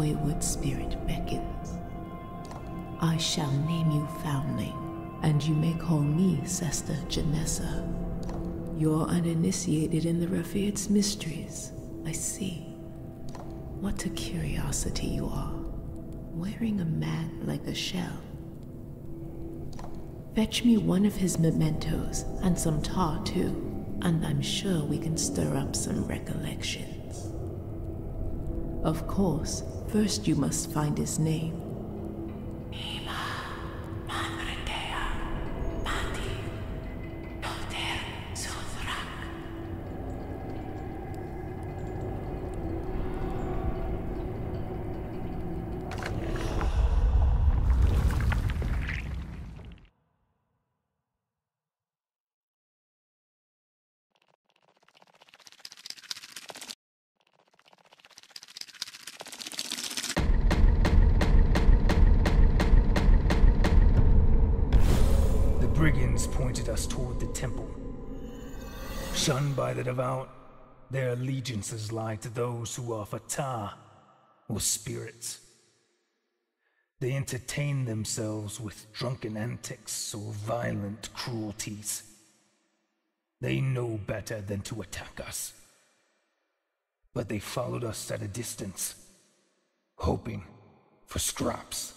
wayward spirit beckons? I shall name you Foundling, and you may call me Sester Genessa. You're uninitiated in the Revered's mysteries, I see. What a curiosity you are, wearing a man like a shell. Fetch me one of his mementos, and some tar too, and I'm sure we can stir up some recollections. Of course, first you must find his name. The devout, their allegiances lie to those who are fatah, or spirits. They entertain themselves with drunken antics or violent cruelties. They know better than to attack us. But they followed us at a distance, hoping for scraps.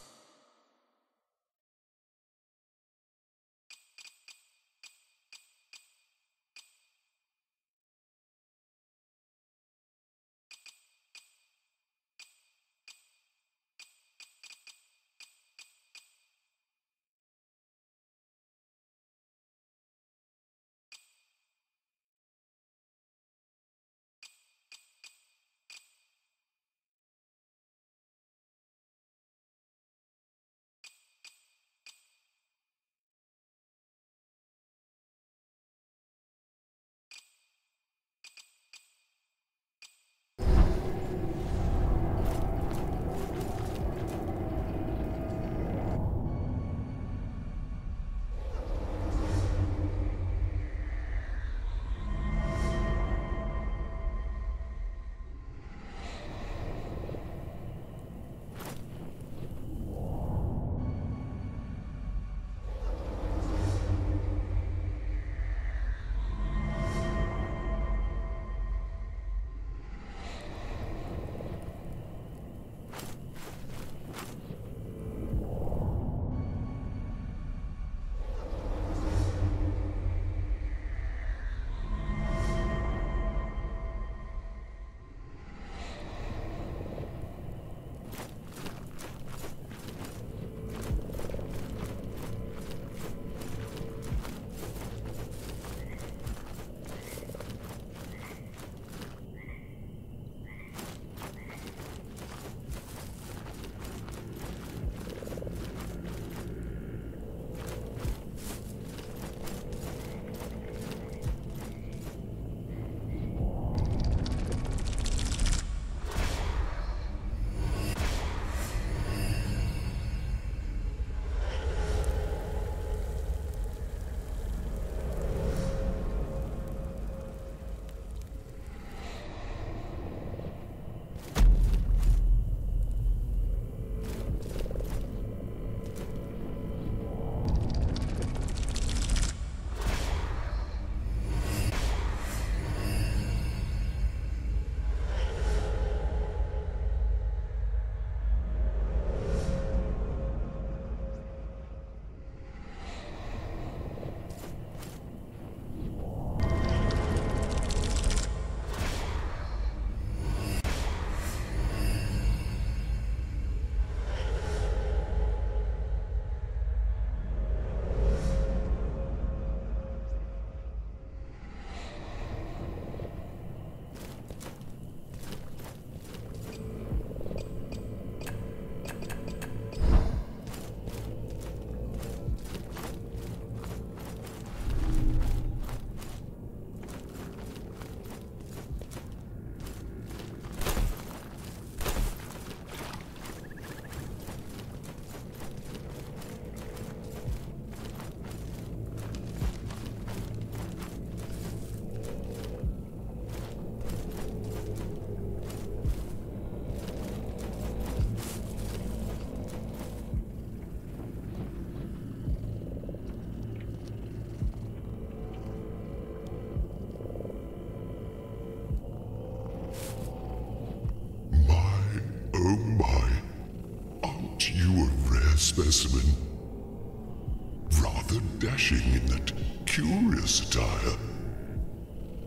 Attire.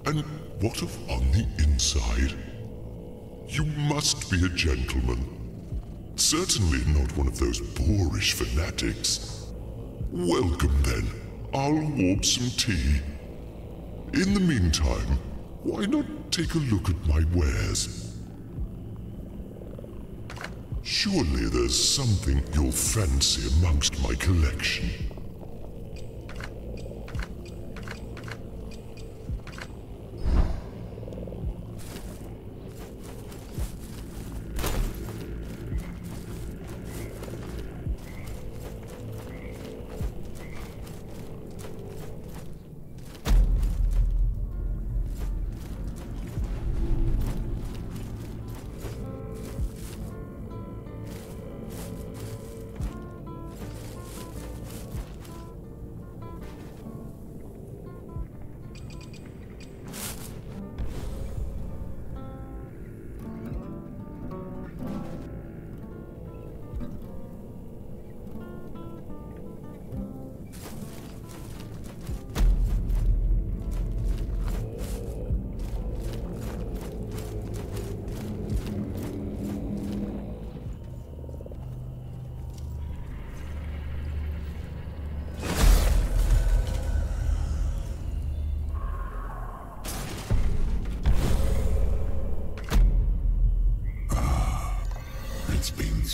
And what of on the inside? You must be a gentleman. Certainly not one of those boorish fanatics. Welcome then. I'll warp some tea. In the meantime, why not take a look at my wares? Surely there's something you'll fancy amongst my collection.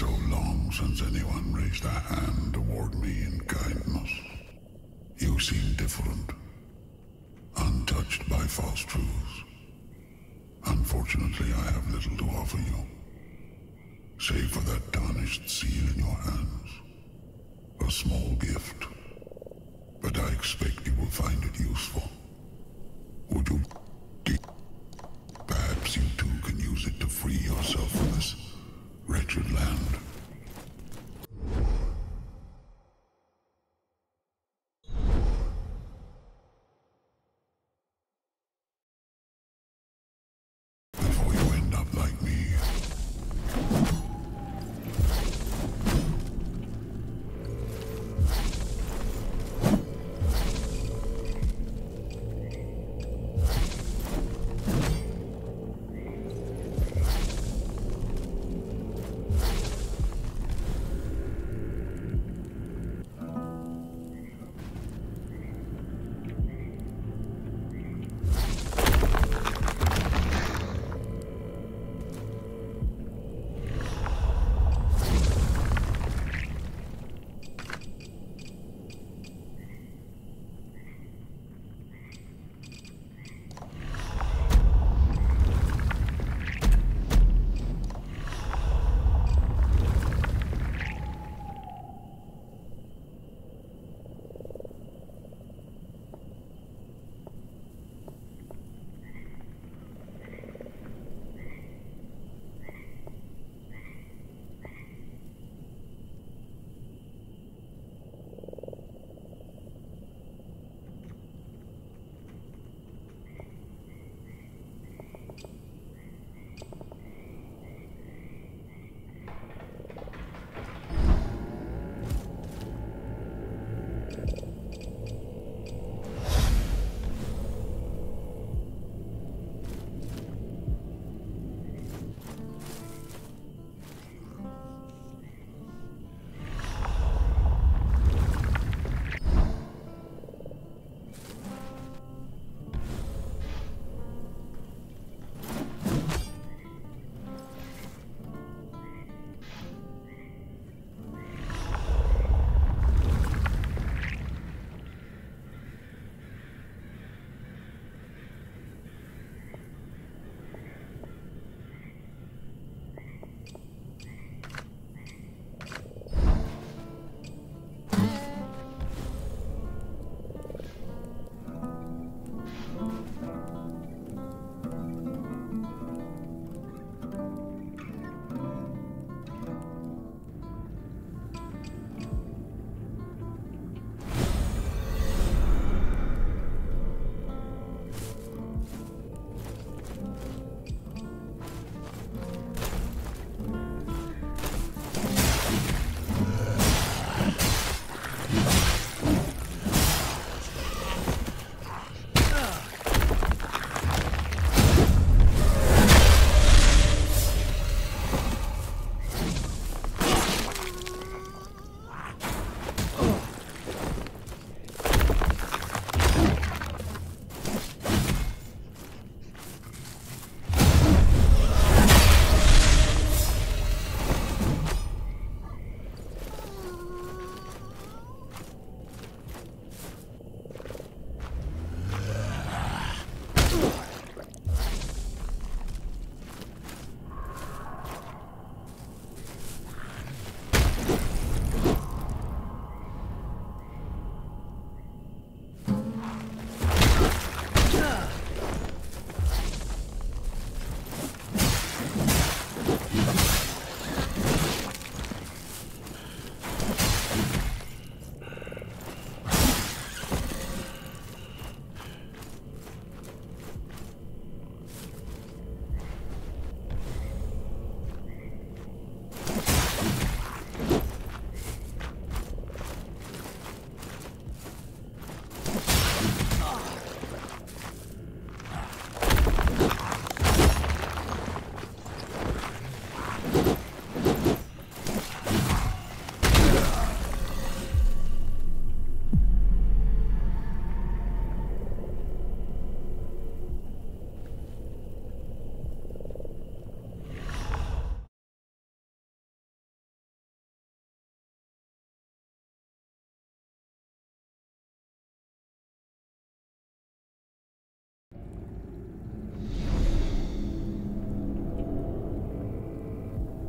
So long since anyone raised a hand toward me in kindness. You seem different, untouched by false truths. Unfortunately, I have little to offer you, save for that tarnished seal in your hands. A small gift, but I expect you will find it useful.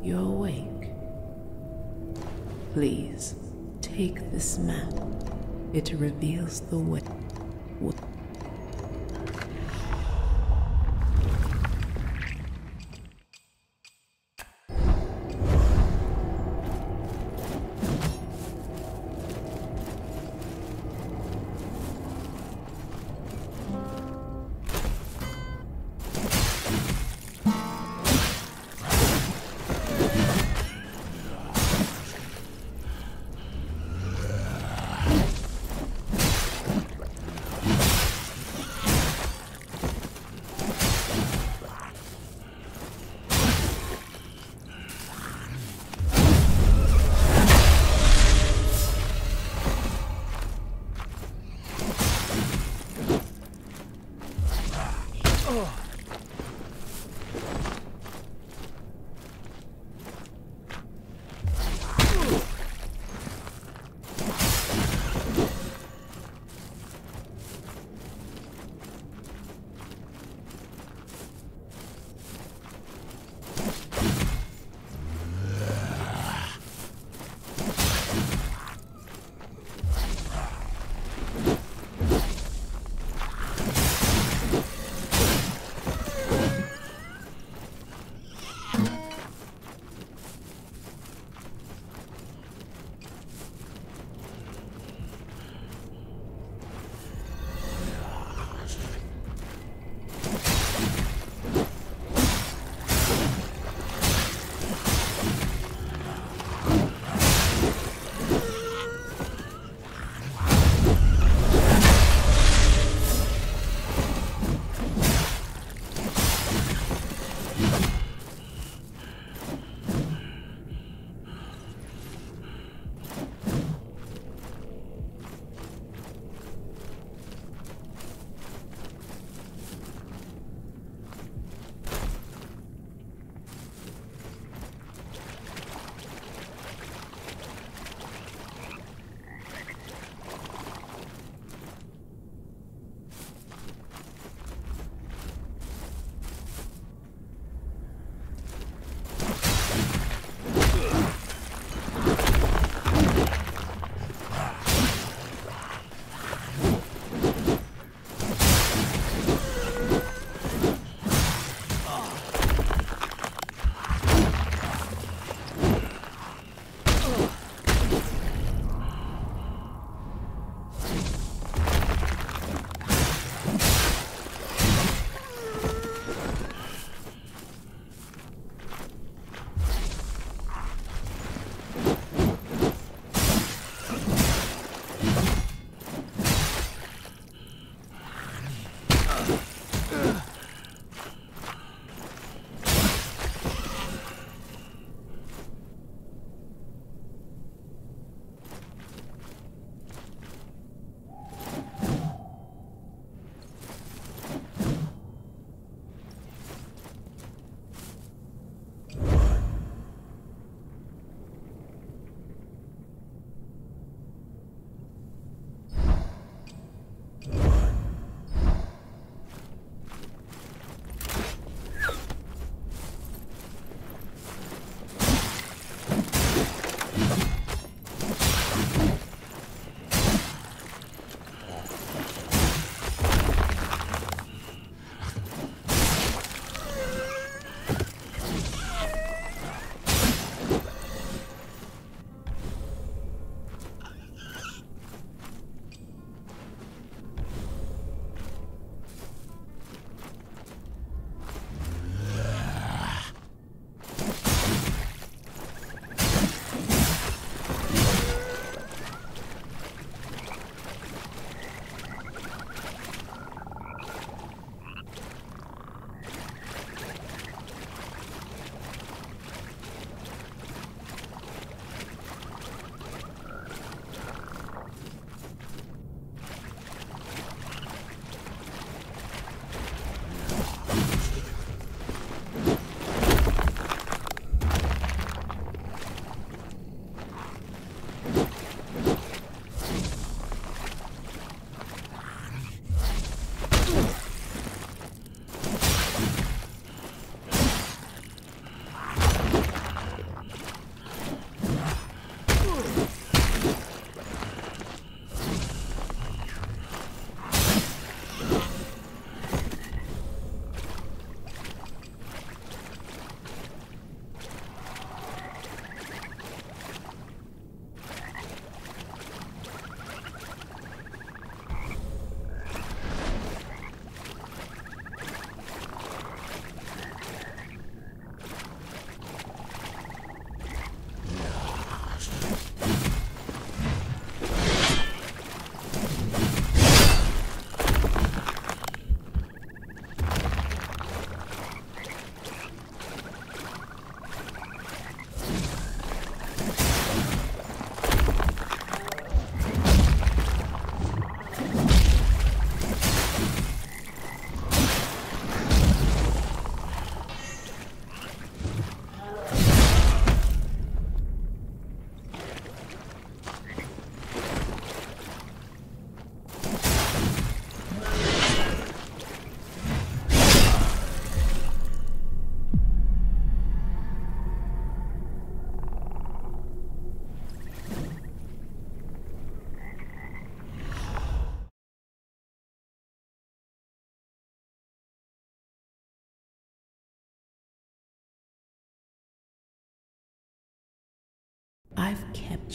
You're awake. Please, take this map. It reveals the way.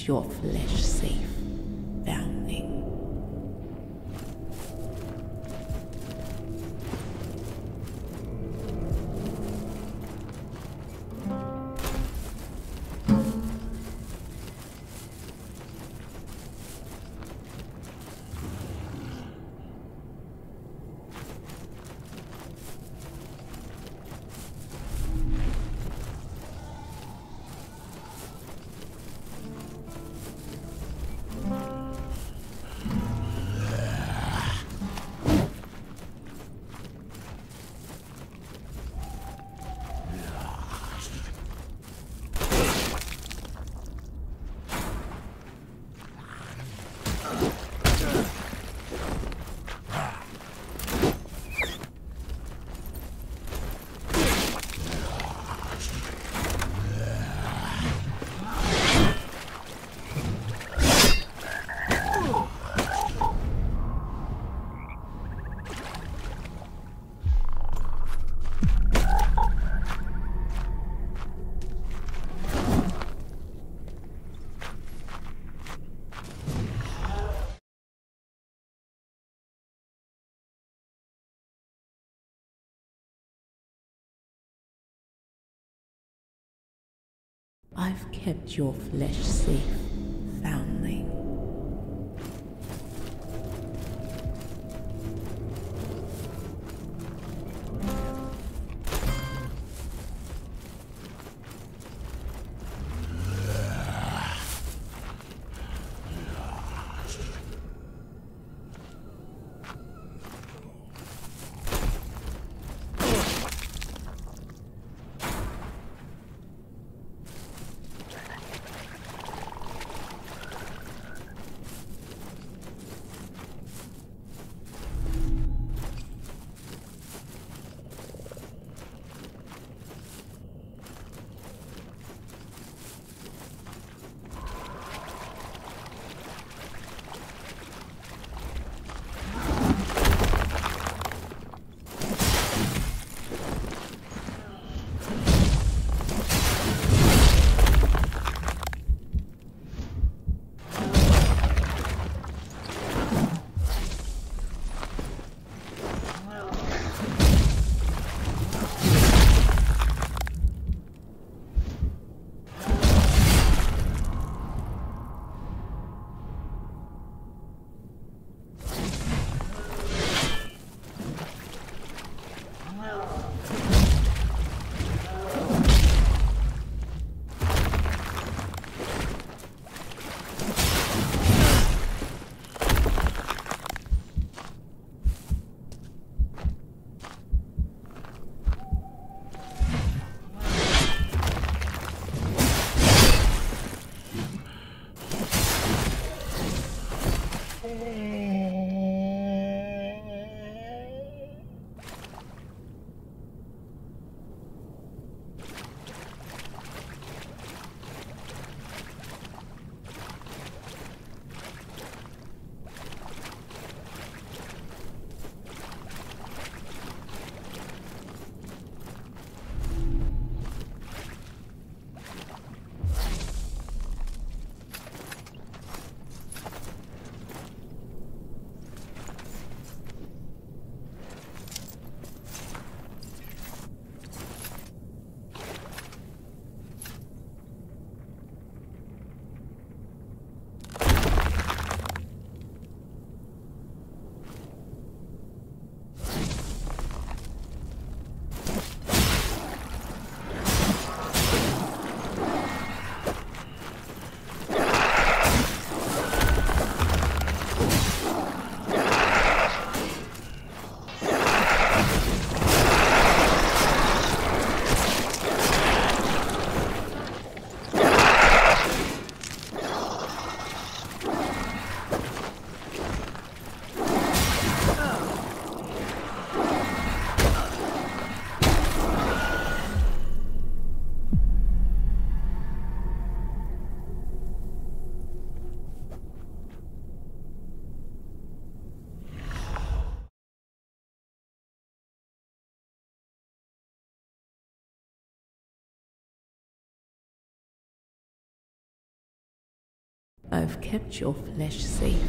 Your flesh safe, I've kept your flesh safe, I've kept your flesh safe,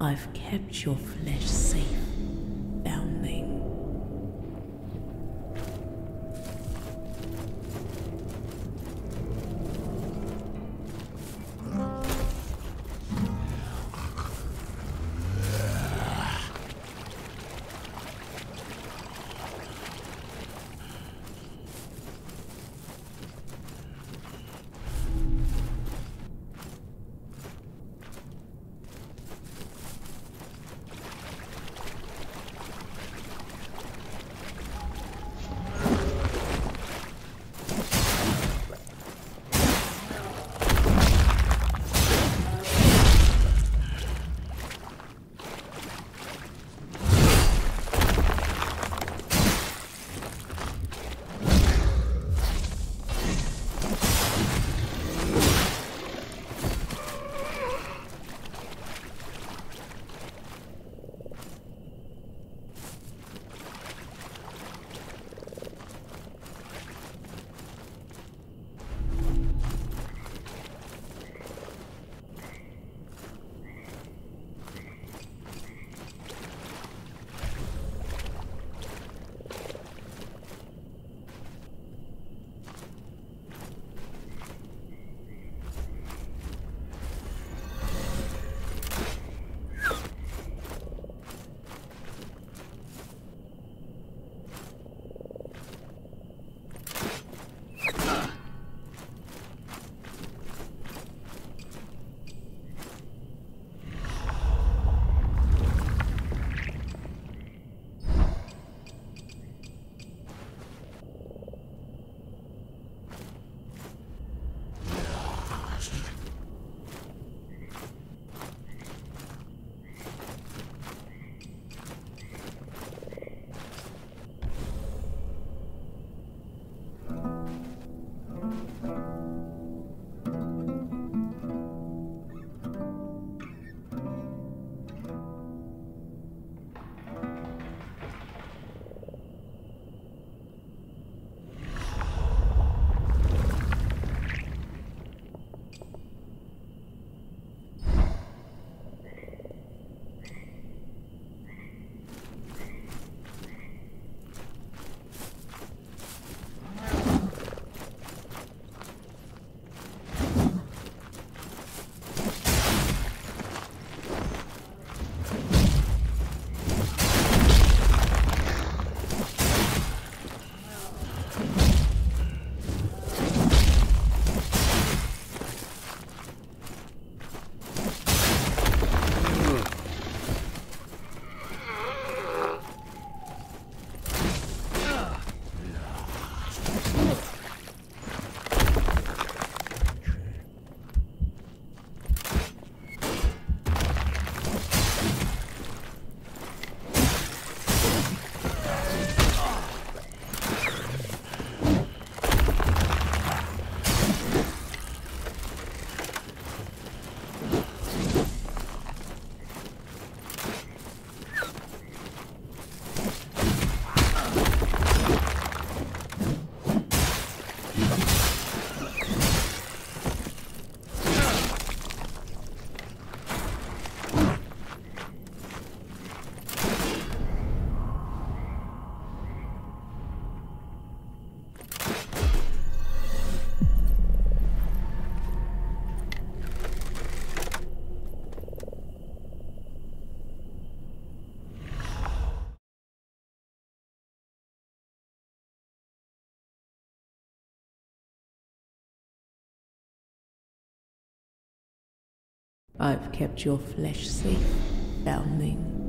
I've kept your flesh safe, I've kept your flesh safe, foundling.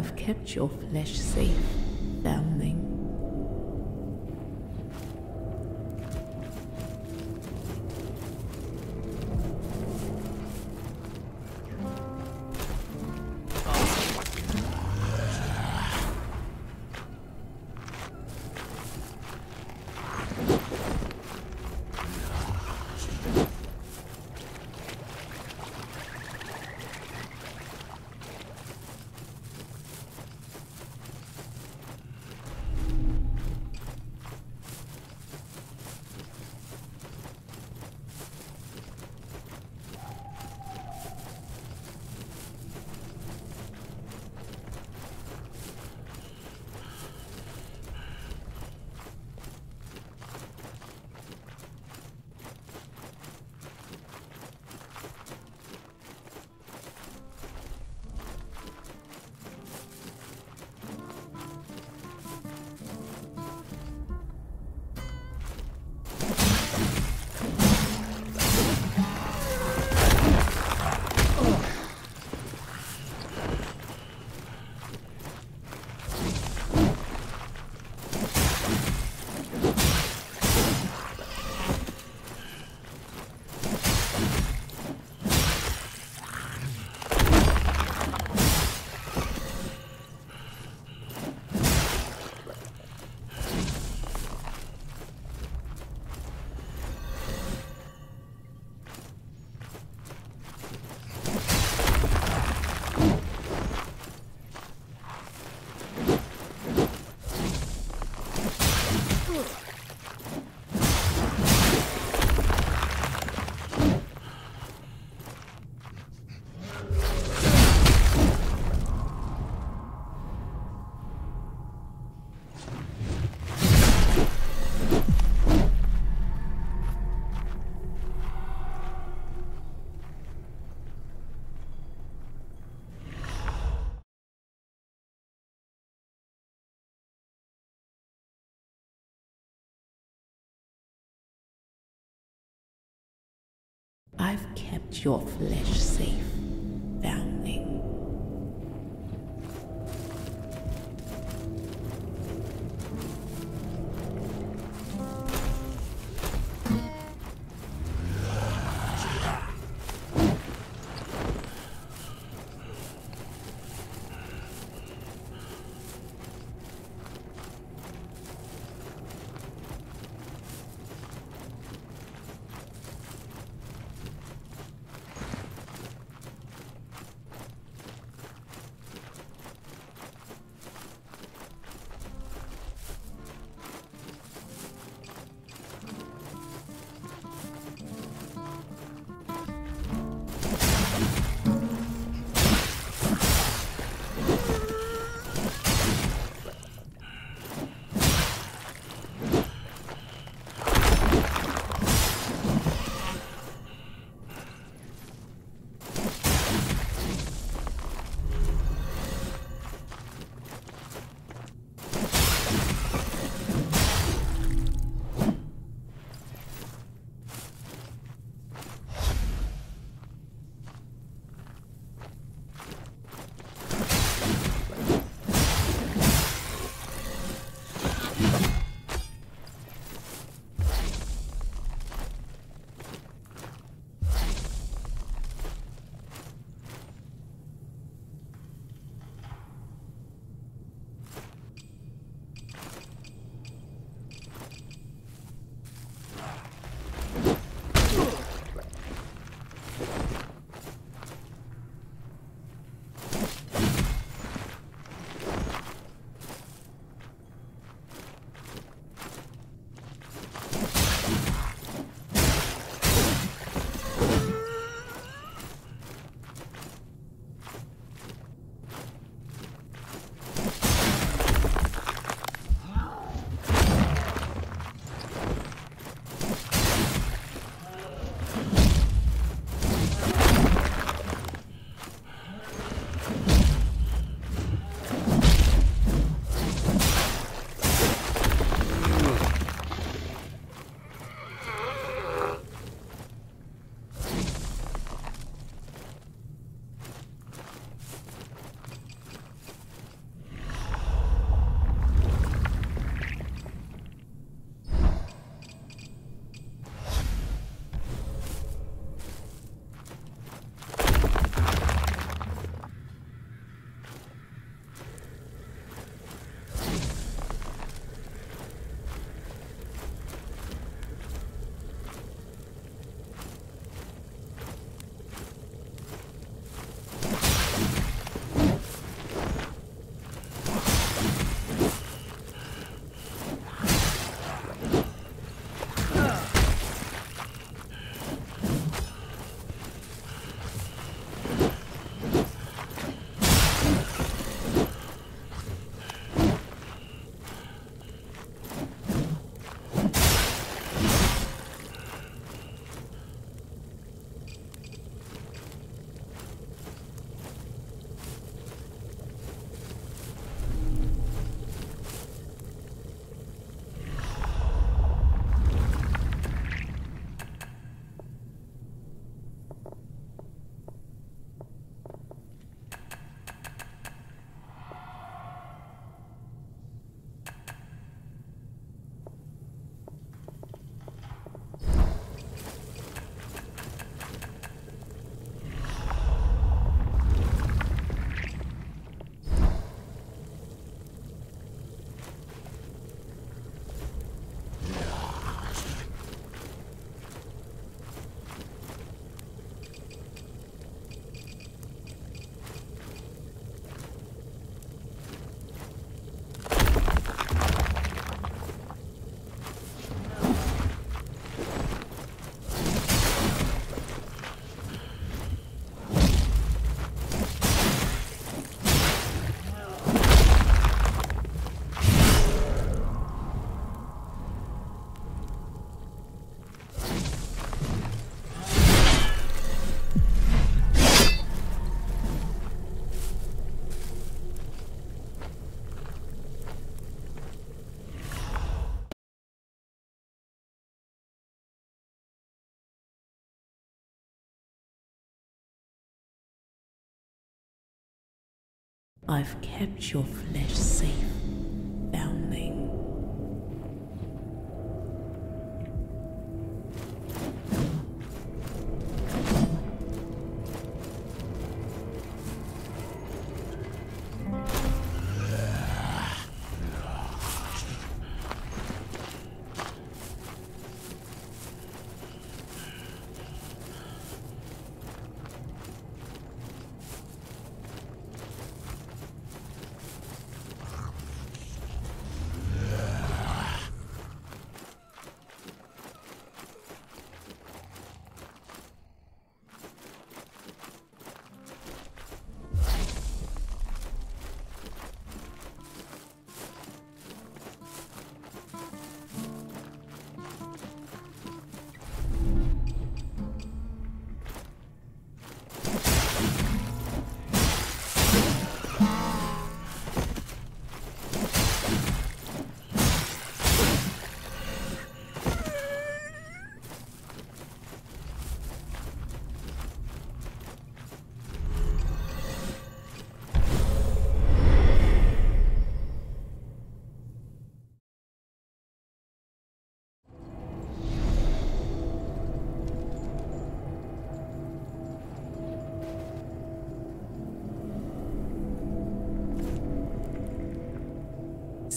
I've kept your flesh safe, I've kept your flesh safe, I've kept your flesh safe,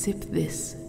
Sip this